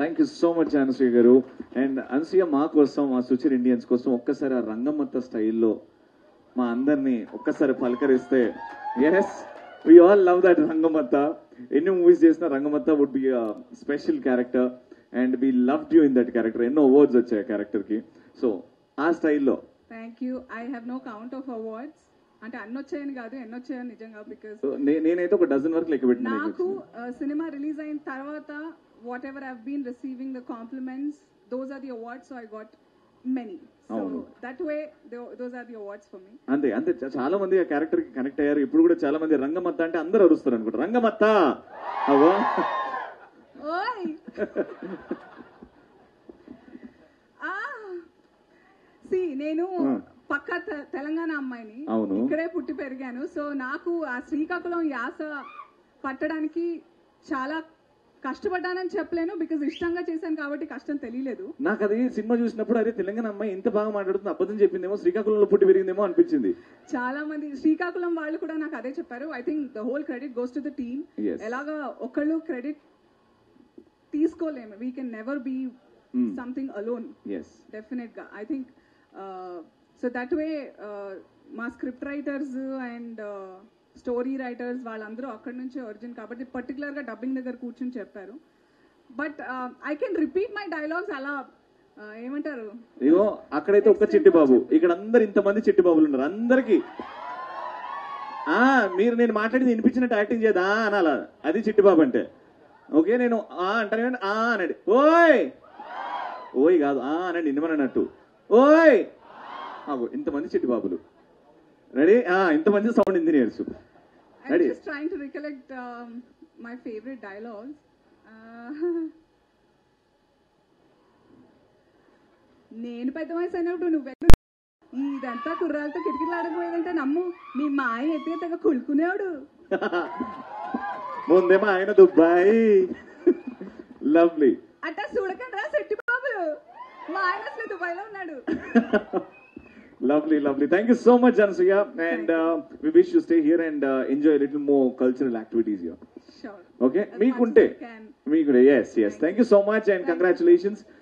Thank you so much Anasuya గారు and Anasuya మా కోసం మా సుచిర్ ఇండియన్స్ కోసం ఒక్కసారి ఆ రంగమత్త స్టైల్లో మా అందరినీ ఒక్కసారి పలకరిస్తే yes we all love that Rangammatta. ఎన్ని మూవీస్ చేసిన Rangammatta would be special character and we love you in that character ఎన్నో అవార్డ్స్ వచ్చాయి క్యారెక్టర్కి. సో ఆ స్టైల్లో. Thank you I have no count of awards అంటే అన్ని వచ్చాయని కాదు ఎన్ని వచ్చాయని నిజంగా బికాస్ నేనైతే ఒక డజన్ వరకు లెక్క పెట్టిన నాకు సినిమా రిలీజ్ అయిన తర్వాత whatever I been receiving the compliments those are the awards so I got many so అవును. That way those are the awards for me అంతే అంతే. చాలా మంది ఆ క్యారెక్టర్కి కనెక్ట్ అయ్యారు. ఇప్పుడు కూడా చాలా మంది రంగమత్త అంటే అందరూ అరుస్తారు అనుకుంటారు రంగమత్త! అవో ఓయ్! సి నేను. పక్క తెలంగాణ అమ్మాయిని. అవును. ఇక్కడే పుట్టి పెరిగాను. సో నాకు ఆ శ్రీకాకుళం యాస పట్టడానికి చాలా కష్టపడ్డానని చెప్పలేను బికాజ్ ఇష్టంగా చేశాను కాబట్టి కష్టం తెలియలేదు. నాకు అది సినిమా చూసినప్పుడు అరే తెలంగాణ అమ్మాయి ఇంత బాగా మాట్లాడుతుంది అబద్ధం చెప్పిందేమో శ్రీకాకుళంలో పుట్టి పెరిగిందేమో అనిపించింది. చాలా మంది శ్రీకాకుళం వాళ్ళు కూడా నాకు అదే చెప్పారు. I think the whole credit goes to the team. ఎలాగా ఒకళ్ళు క్రెడిట్ తీసుకోలేము. We can never be. Something alone డెఫినెట్గా I think so that way మా script writers and story writers వాళ్ళందరూ అక్కడి నుంచే ఒరిజిన్ కాబట్టి పర్టికులర్గా డబ్బింగ్ దగ్గర కూర్చొని చెప్పారు. But I can repeat my dialogues అలా uh, ఏమంటారు? ఇగో అక్కడైతే ఒక్క చిట్టి బాబు ఇక్కడ అందరు ఇంతమంది చిట్టి బాబులు ఉన్నారు. అందరికి. ఆ మీరు నేను మాట్లాడింది వినిపించినట్టు యాక్టింగ్ చేయదా అనాలా? అది చిట్టి బాబు అంటే. ఓకే నేను ఆ అంటాను ఆ అనండి ఓయ్! ఓయ్ కాదు ఆ అనండి ఇన్నమనట్టు ఓయ్! ఇంతమంది చిట్టి బాబులు. రెడీ ఆ ఇంతమంది sound engineers favorite dialogues. Uh, నేను పెద్ద వయసు అయినప్పుడు నువ్వు ఇదంతా కుర్రాలతో కిటికీలు ఆడకపోయేదంటే నమ్ము మీ మా ఆయన ఎత్తుగా కులుకునేవాడు. ముందేమో ఆయన దుబాయ్. లవ్లీ అట్టా చూడకండి రా శెట్టి బాబులు. మా ఆయన అసలు దుబాయ్లో ఉన్నాడు. Lovely, lovely. Thank you so much, Anasuya. And uh, we wish you stay here and uh, enjoy a little more cultural activities here. Sure Okay? As మీకుంటే. మీకుంటే yes, yes. Thank you so much and Thank you. congratulations.